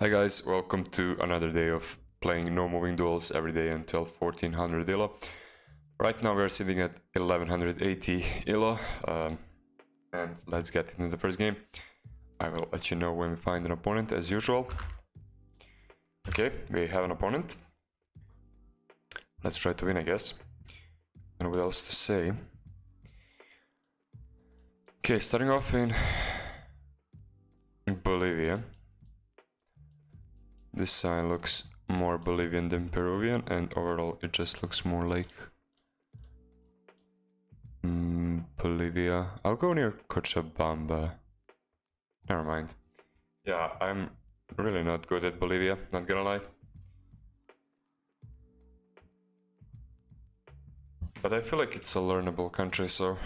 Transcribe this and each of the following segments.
Hi guys, welcome to another day of playing no moving duels every day until 1400 elo. Right now we're sitting at 1180 elo um, and let's get into the first game. I will let you know when we find an opponent as usual. Okay, we have an opponent. Let's try to win I guess. And what else to say? Okay, starting off in Bolivia. This sign looks more Bolivian than Peruvian, and overall it just looks more like mm, Bolivia. I'll go near Cochabamba. Never mind. Yeah, I'm really not good at Bolivia, not gonna lie. But I feel like it's a learnable country, so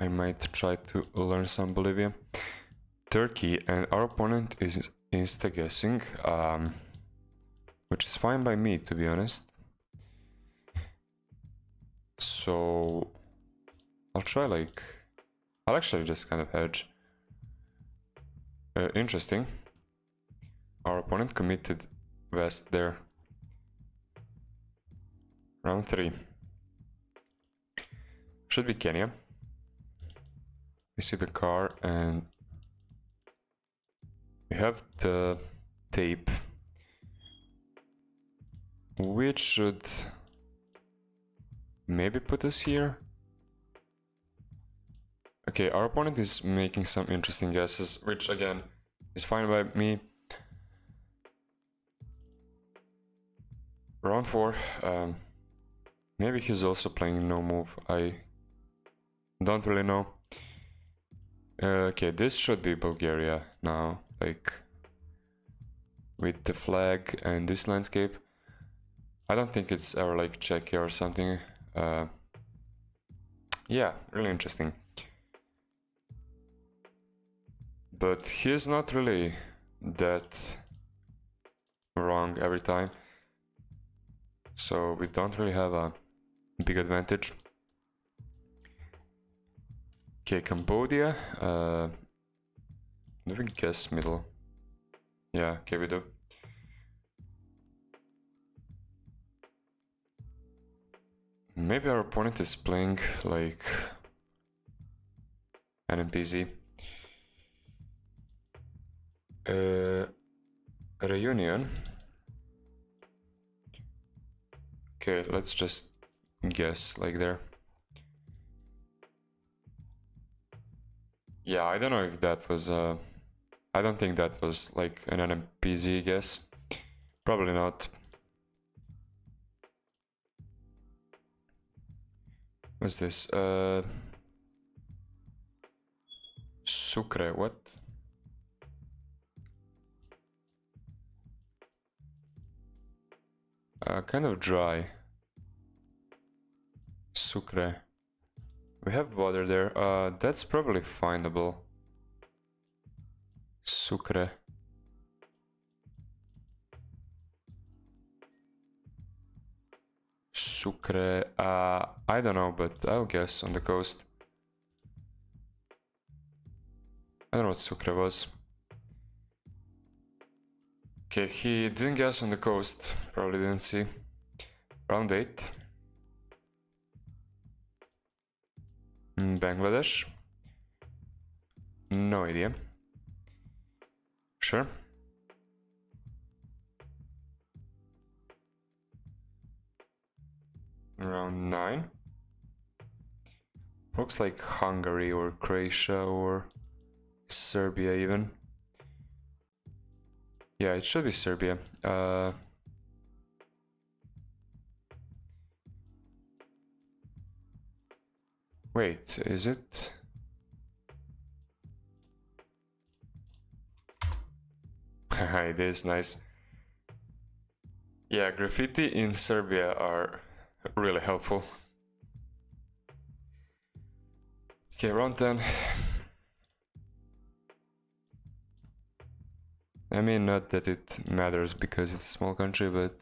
I might try to learn some Bolivian. Turkey and our opponent is insta guessing, um, which is fine by me to be honest. So I'll try like I'll actually just kind of hedge. Uh, interesting. Our opponent committed west there. Round three. Should be Kenya. We see the car and we have the tape which should maybe put us here. Okay, our opponent is making some interesting guesses, which again is fine by me. Round 4, um, maybe he's also playing no move, I don't really know. Uh, okay, this should be Bulgaria now, like with the flag and this landscape. I don't think it's ever like Czechia or something. Uh, yeah, really interesting. But he's not really that wrong every time. So we don't really have a big advantage. Okay, Cambodia. Uh, do we guess middle? Yeah, okay, we do. Maybe our opponent is playing like an NMPZ. Uh, Réunion. Okay, let's just guess like there. Yeah, I don't know if that was uh I don't think that was like an NMPZ guess. Probably not. What's this? Uh Sucre, what? Uh, kind of dry. Sucre. We have water there. Uh, that's probably findable. Sucre. Sucre. Uh, I don't know, but I'll guess on the coast. I don't know what Sucre was. Okay, he didn't guess on the coast. Probably didn't see. Round 8. Mm, Bangladesh? No idea. Sure. Around 9. Looks like Hungary or Croatia or Serbia even. Yeah, it should be Serbia. Uh, Wait, is it? it is nice. Yeah, graffiti in Serbia are really helpful. Okay, round 10. I mean, not that it matters because it's a small country, but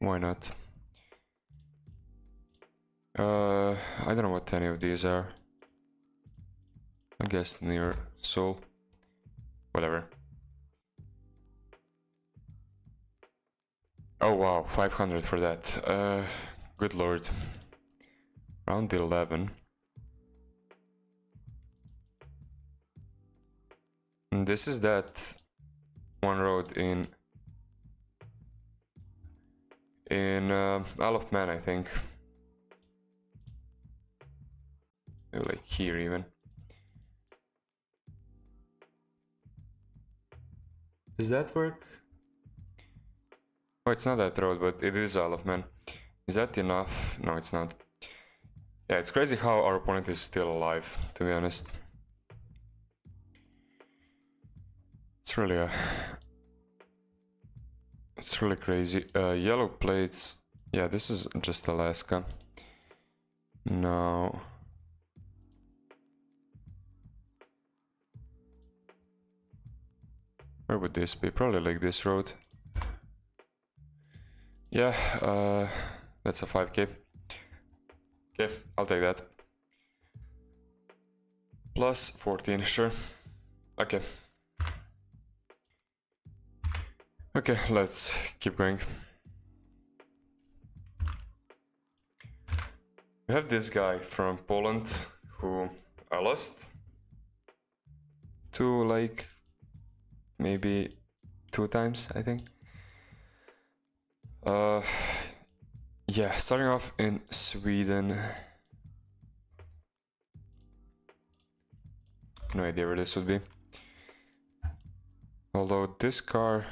why not? Uh, I don't know what any of these are. I guess near Seoul. Whatever. Oh wow, 500 for that. Uh, good lord. Round 11. And this is that one road in in uh, Isle of Man, I think. Like here even. Does that work? Oh, it's not that road, but it is Isle of Man. Is that enough? No, it's not. Yeah, it's crazy how our opponent is still alive, to be honest. It's really a... It's really crazy. Uh, yellow plates... Yeah, this is just Alaska. No... Where would this be? Probably like this road. Yeah, uh, that's a 5k. Okay, I'll take that. Plus 14, sure. Okay. Okay, let's keep going. We have this guy from Poland who I lost to like maybe two times, I think. Uh, yeah, starting off in Sweden. No idea where this would be. Although this car...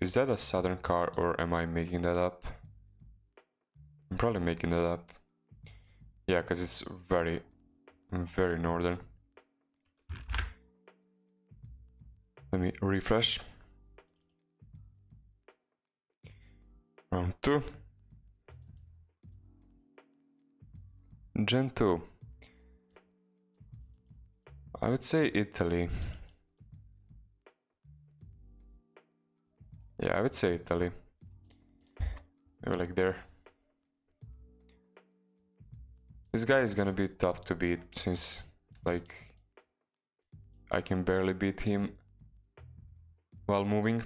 Is that a southern car or am I making that up? I'm probably making that up. Yeah, because it's very, very northern. Let me refresh. Round 2. Gen 2. I would say Italy. Yeah, I would say Italy. Maybe like there. This guy is gonna be tough to beat since, like, I can barely beat him while moving.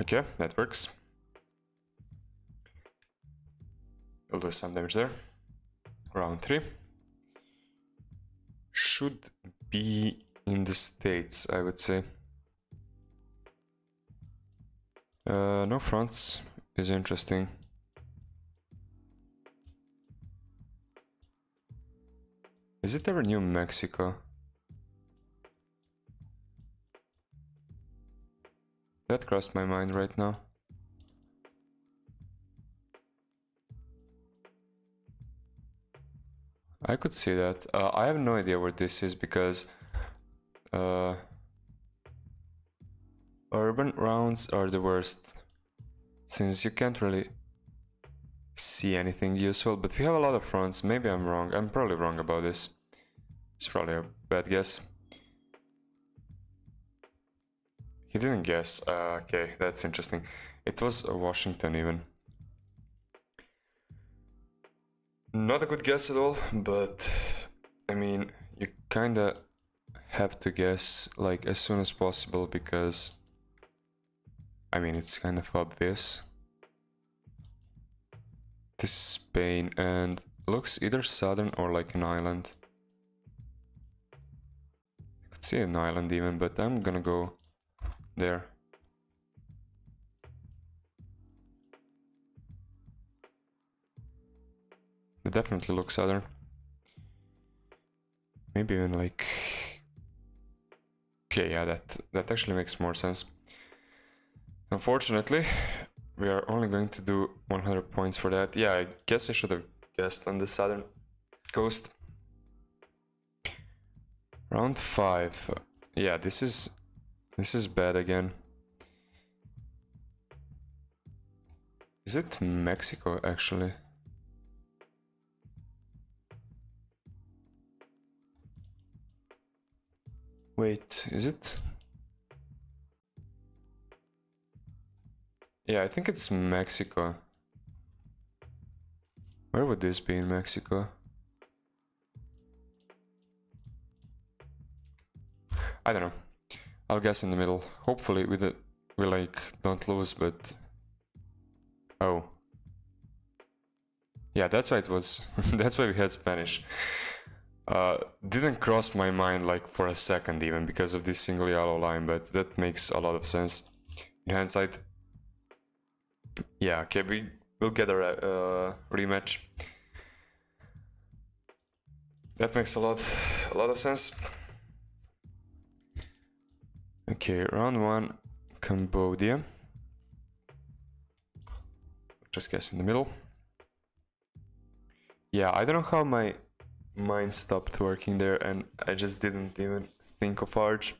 Okay, that works. We'll do some damage there. Round 3. Should be in the States, I would say. Uh, no fronts is interesting. Is it ever New Mexico? That crossed my mind right now. I could see that. Uh, I have no idea where this is because uh, urban rounds are the worst since you can't really see anything useful but we have a lot of fronts maybe I'm wrong I'm probably wrong about this it's probably a bad guess he didn't guess uh, okay that's interesting it was Washington even not a good guess at all but I mean you kinda have to guess like as soon as possible because I mean it's kind of obvious. This is Spain and looks either southern or like an island. I could see an island even, but I'm gonna go there. It definitely looks southern. Maybe even like Okay, yeah, that, that actually makes more sense. Unfortunately, we are only going to do 100 points for that. Yeah, I guess I should have guessed on the southern coast. Round 5. Yeah, this is this is bad again. Is it Mexico actually? Wait, is it? Yeah, I think it's Mexico. Where would this be in Mexico? I don't know. I'll guess in the middle. Hopefully with it we like don't lose, but oh. Yeah, that's why it was. that's why we had Spanish. Uh, didn't cross my mind like for a second even because of this single yellow line, but that makes a lot of sense in hindsight. Yeah, okay, we will get a uh, rematch. That makes a lot, a lot of sense. Okay, round one, Cambodia. Just guess in the middle. Yeah, I don't know how my mind stopped working there and I just didn't even think of Arch.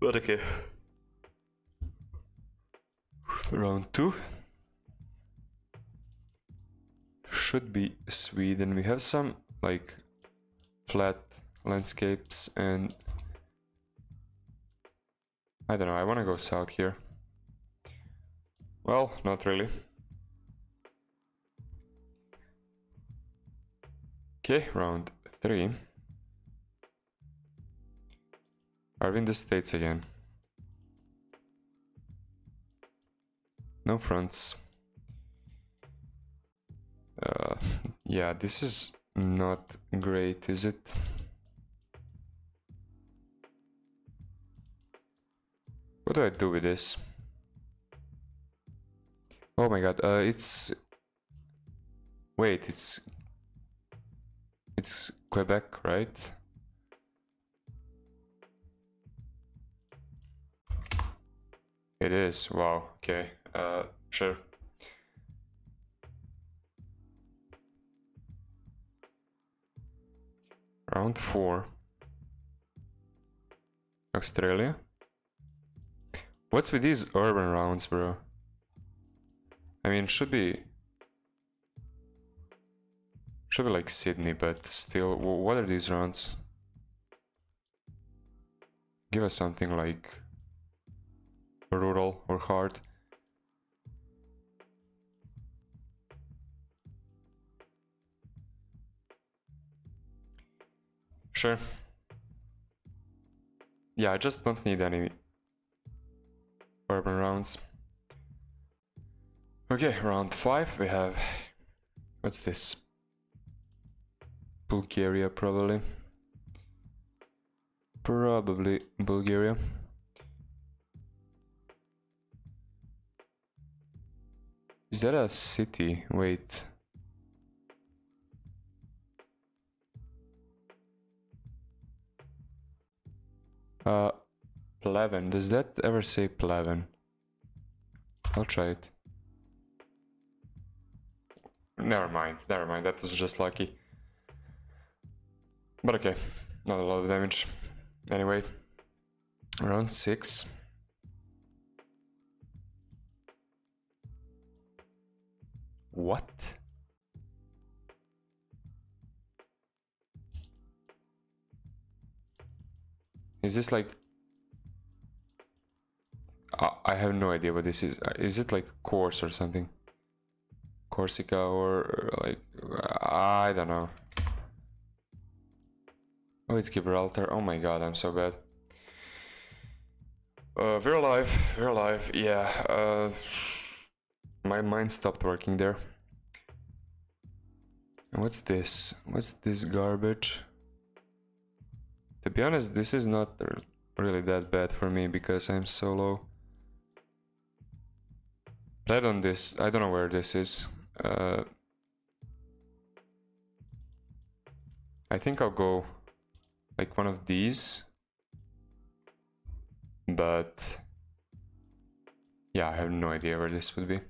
But okay. Round two. Should be Sweden. We have some like flat landscapes and I don't know, I want to go south here. Well, not really. Okay, round three. Are we in the States again? No fronts. Uh, yeah, this is not great, is it? What do I do with this? Oh my god, uh, it's... Wait, it's it's Quebec, right? It is. Wow. Okay. Uh, sure. Round four. Australia. What's with these urban rounds, bro? I mean, should be should be like Sydney, but still, what are these rounds? Give us something like rural or hard. Sure. Yeah, I just don't need any urban rounds. Okay, round 5 we have... What's this? Bulgaria probably. Probably Bulgaria. Is that a city? Wait. Uh, Pleven. Does that ever say Pleven? I'll try it. Never mind, never mind, that was just lucky. But okay, not a lot of damage. Anyway, around 6. What? Is this like... I have no idea what this is. Uh, is it like course or something? Corsica or like... I don't know. Oh, it's Gibraltar. Oh my god, I'm so bad. Uh, we're alive. We're alive. Yeah. Uh, my mind stopped working there. What's this? What's this garbage? To be honest, this is not really that bad for me because I'm so low. Right on this. I don't know where this is. Uh, I think I'll go like one of these. But yeah, I have no idea where this would be.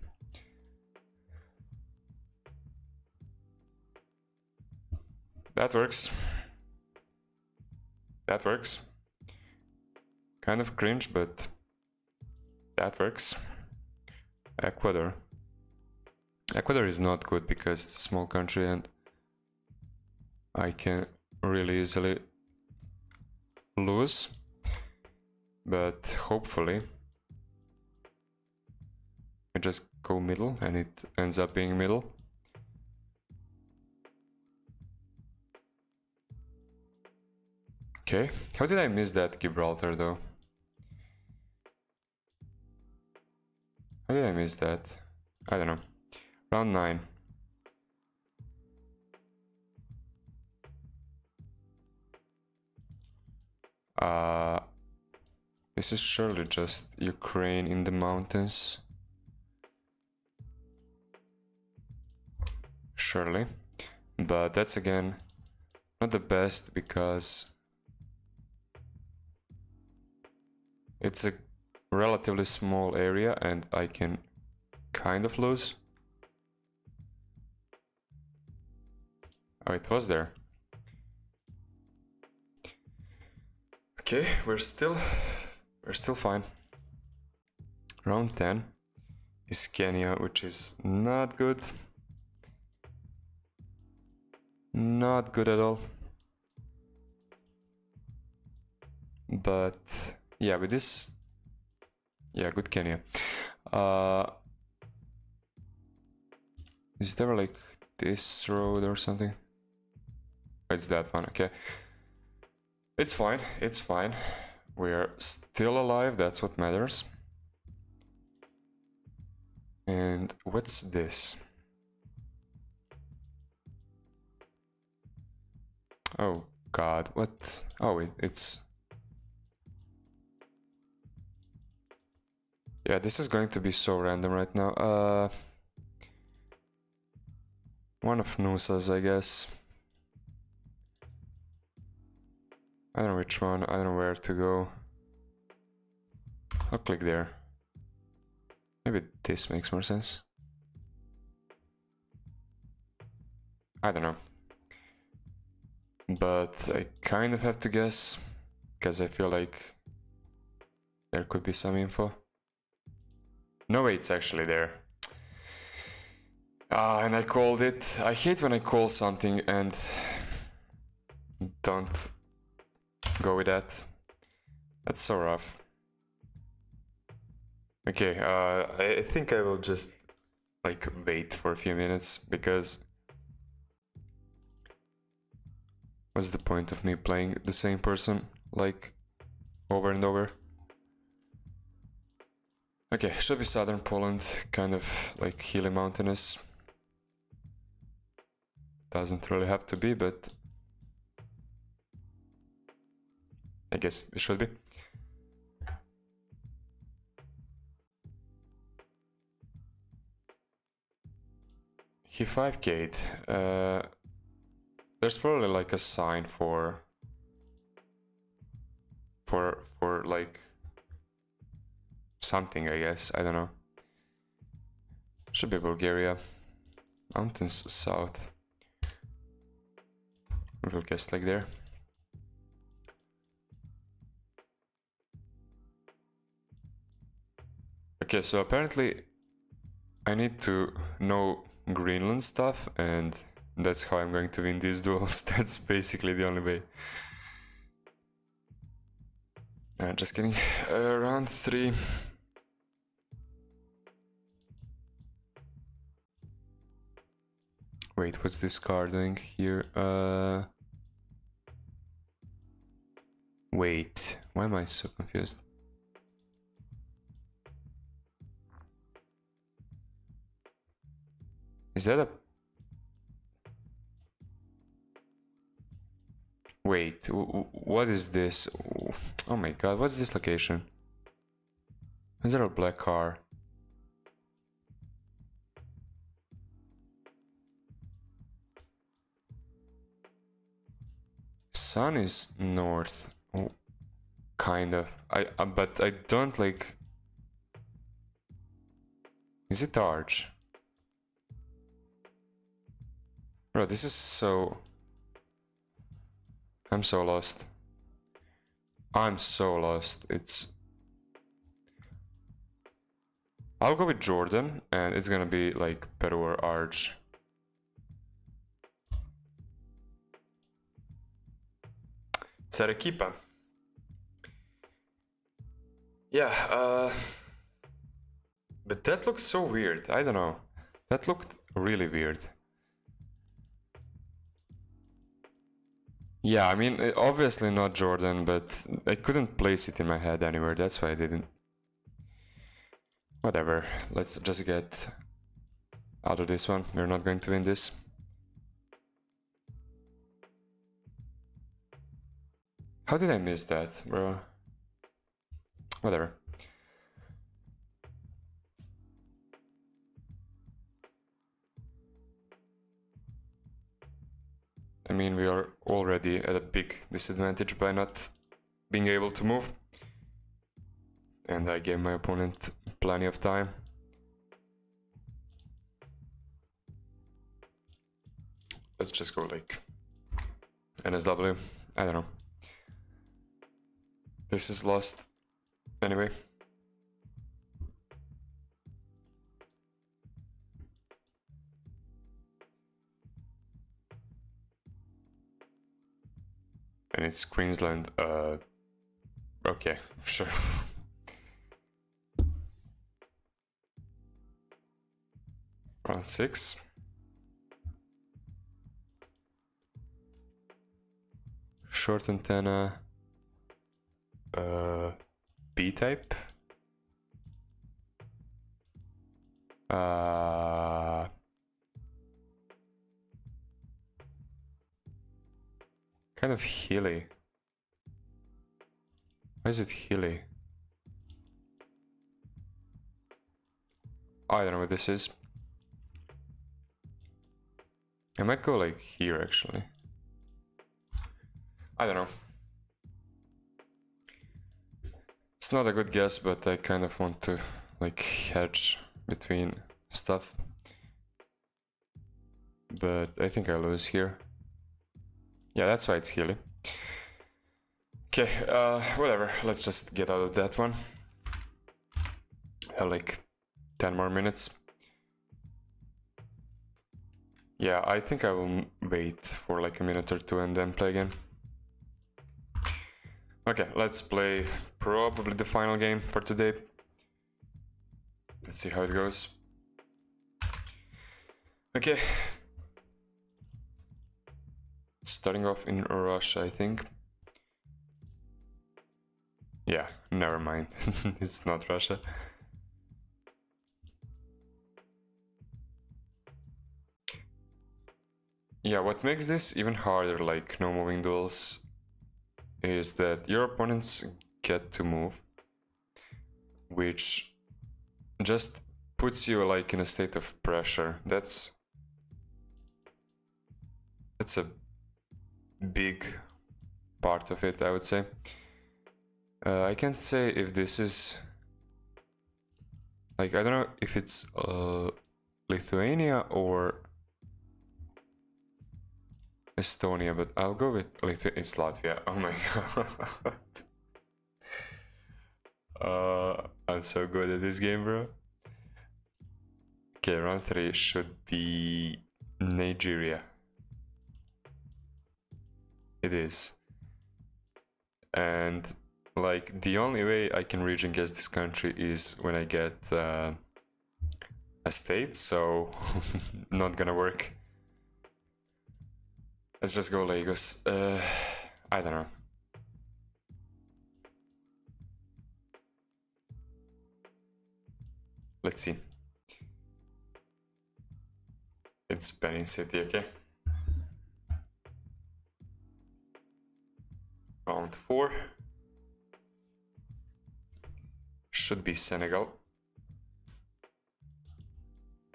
That works. That works. Kind of cringe, but that works. Ecuador. Ecuador is not good because it's a small country and I can really easily lose. But hopefully I just go middle and it ends up being middle. Okay, how did I miss that Gibraltar though? How did I miss that? I don't know. Round 9. Uh, this is surely just Ukraine in the mountains. Surely. But that's again not the best because it's a relatively small area and I can kind of lose. Oh, it was there. Okay, we're still we're still fine. Round 10 is Kenya, which is not good. Not good at all. But yeah, with this yeah, good Kenya. Uh is there like this road or something? It's that one, okay. It's fine, it's fine. We're still alive, that's what matters. And what's this? Oh god, what? Oh, it, it's... Yeah, this is going to be so random right now. Uh, One of Noosa's, I guess. I don't know which one, I don't know where to go. I'll click there. Maybe this makes more sense. I don't know. But I kind of have to guess, because I feel like there could be some info. No, way it's actually there. Ah, and I called it. I hate when I call something and don't go with that. That's so rough. Okay, uh, I think I will just like wait for a few minutes because what's the point of me playing the same person like over and over? Okay, should be southern Poland, kind of like hilly mountainous. Doesn't really have to be, but I guess it should be. He 5 gate. Uh, there's probably like a sign for for for like something I guess I don't know should be Bulgaria mountains south we'll guess like there Okay, so apparently I need to know Greenland stuff and that's how I'm going to win these duels. that's basically the only way. Uh, just kidding. Uh, round three. Wait, what's this car doing here? Uh... Wait, why am I so confused? Is that a... Wait, what is this? Oh my god, what's this location? Is there a black car? Sun is north. Oh, kind of. I but I don't like. Is it Arch? Bro, this is so... I'm so lost. I'm so lost. It's... I'll go with Jordan, and it's gonna be like Peru or Arch. Arequipa. Yeah, uh... But that looks so weird. I don't know. That looked really weird. Yeah, I mean, uh, obviously not Jordan, but I couldn't place it in my head anywhere. That's why I didn't. Whatever. Let's just get out of this one. We're not going to win this. How did I miss that, bro? Whatever. I mean, we are already at a big disadvantage by not being able to move. And I gave my opponent plenty of time. Let's just go like NSW. I don't know. This is lost anyway. And it's Queensland. Uh, okay, sure. Round six. Short antenna. Uh, B type. Uh, kind of hilly. Why is it hilly? Oh, I don't know what this is. I might go like here actually. I don't know. It's not a good guess, but I kind of want to like hedge between stuff. But I think I lose here. Yeah, that's why it's hilly. Okay, uh, whatever. Let's just get out of that one. like 10 more minutes. Yeah, I think I will wait for like a minute or two and then play again. Okay, let's play probably the final game for today. Let's see how it goes. Okay. Starting off in Russia, I think. Yeah, never mind. it's not Russia. Yeah, what makes this even harder, like no moving duels, is that your opponents get to move, which just puts you like in a state of pressure. That's that's a big part of it, I would say. Uh, I can't say if this is like I don't know if it's uh, Lithuania or Estonia, but I'll go with Lithuania. It's Latvia. Oh my god. uh, I'm so good at this game, bro. Okay, round three should be Nigeria. It is. And like the only way I can region guess this country is when I get uh, a state, so not gonna work. Let's just go Lagos. Uh, I don't know. Let's see. It's Benin City, okay? Round four. Should be Senegal.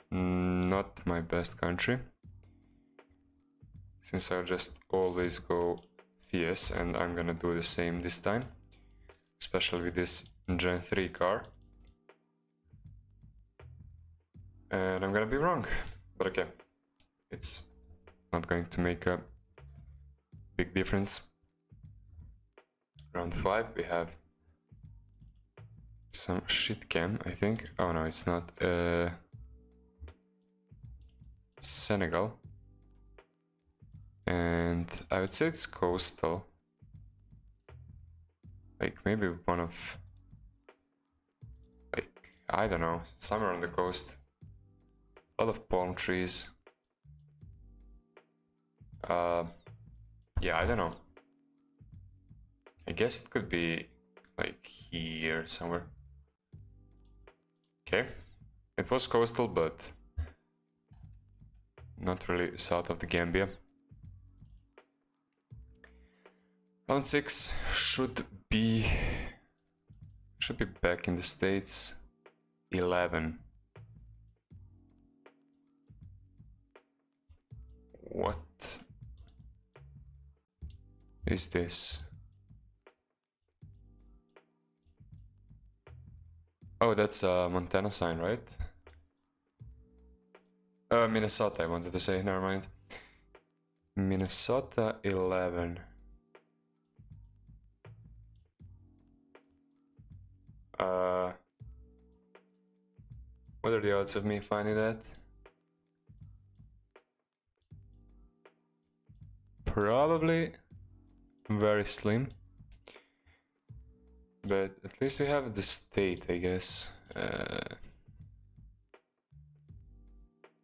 Not my best country since I'll just always go Thies and I'm gonna do the same this time especially with this Gen 3 car. And I'm gonna be wrong but okay. It's not going to make a big difference. Round 5 we have some shit cam I think. Oh no it's not uh, Senegal and I would say it's coastal. Like maybe one of, like, I don't know, somewhere on the coast. A lot of palm trees. Uh, Yeah, I don't know. I guess it could be like here somewhere. Okay. It was coastal, but not really south of the Gambia. Round 6 should be should be back in the States. 11. What is this? Oh, that's a Montana sign, right? Uh, Minnesota, I wanted to say, never mind. Minnesota 11. Uh, what are the odds of me finding that? Probably very slim. But at least we have the state, I guess. Uh,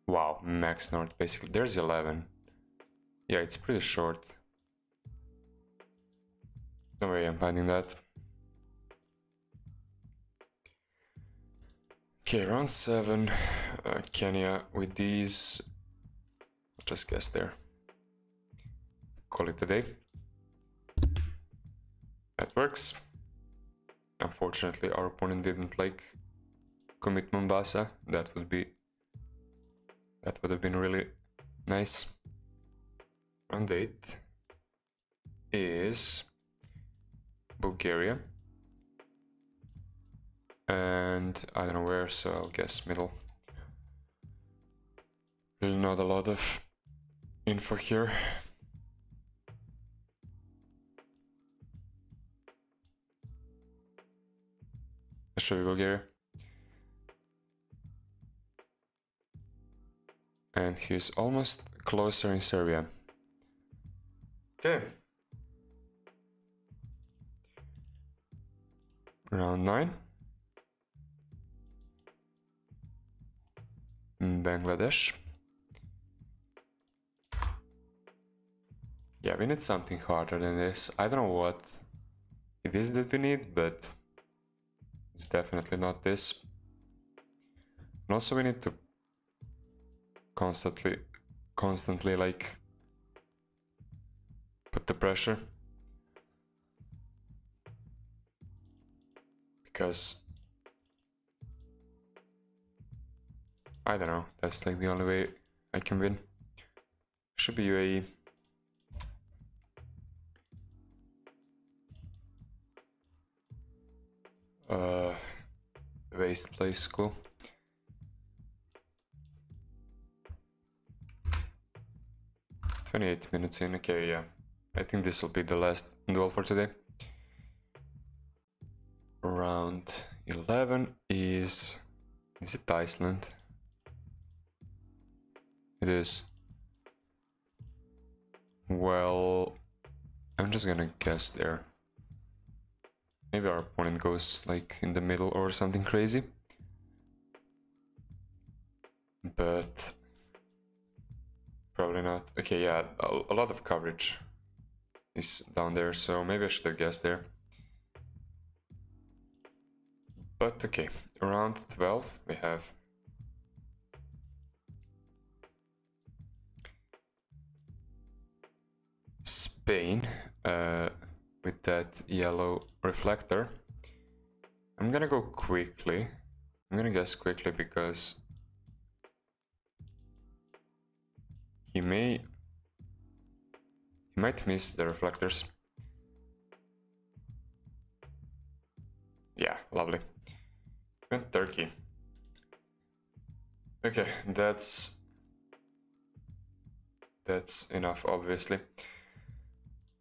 wow, max north basically. There's 11. Yeah, it's pretty short. No way I'm finding that. Okay, round 7. Uh, Kenya with these. Just guess there. Call it a day. That works. Unfortunately, our opponent didn't like commit Mombasa. That would be that would have been really nice. Round 8 is Bulgaria. And I don't know where, so I'll guess middle. Really not a lot of info here. Should we Bulgaria? And he's almost closer in Serbia. Okay. Round 9. Bangladesh. Yeah, we need something harder than this. I don't know what it is that we need, but it's definitely not this. And also we need to constantly, constantly like put the pressure. Because I don't know, that's like the only way I can win. Should be UAE. Uh, waste place school. Twenty-eight minutes in. Okay, yeah. I think this will be the last duel for today. Round eleven is is it Iceland? It is. Well, I'm just gonna guess there. Maybe our opponent goes like in the middle or something crazy. But probably not. Okay, yeah, a, a lot of coverage is down there, so maybe I should have guessed there. But okay, around 12 we have Spain. Uh, with that yellow reflector. I'm gonna go quickly. I'm gonna guess quickly because he may he might miss the reflectors. Yeah, lovely. And Turkey. Okay, that's that's enough obviously.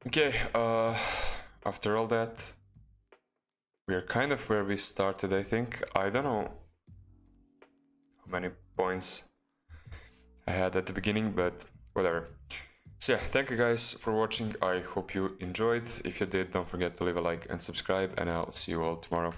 Okay, uh, after all that, we are kind of where we started, I think. I don't know how many points I had at the beginning, but whatever. So yeah, thank you guys for watching. I hope you enjoyed. If you did, don't forget to leave a like and subscribe, and I'll see you all tomorrow.